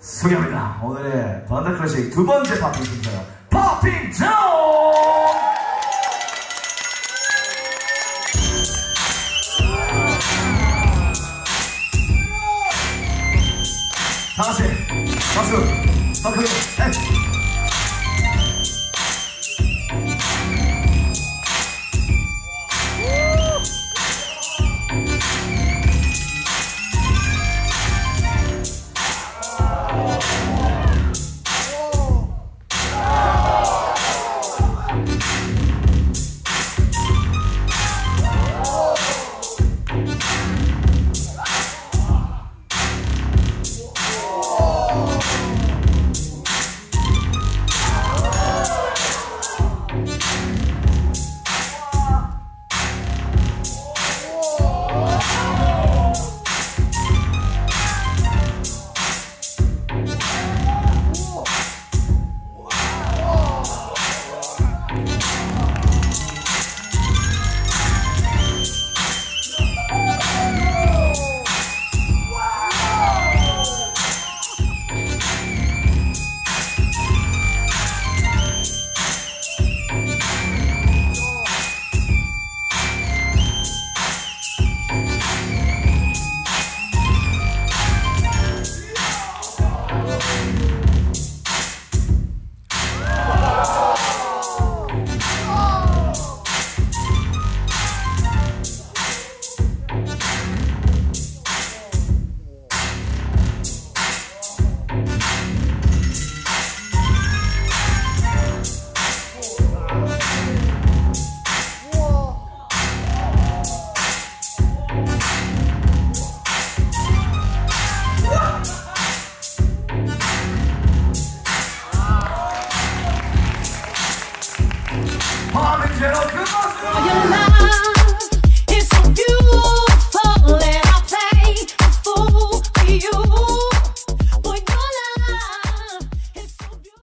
소개합니다. 오늘의 번더 클래식 두 번째 파핑 순서요. 파핑 존! 다 같이 박수! 박수! 네. 파 Mom and Jill, good luck.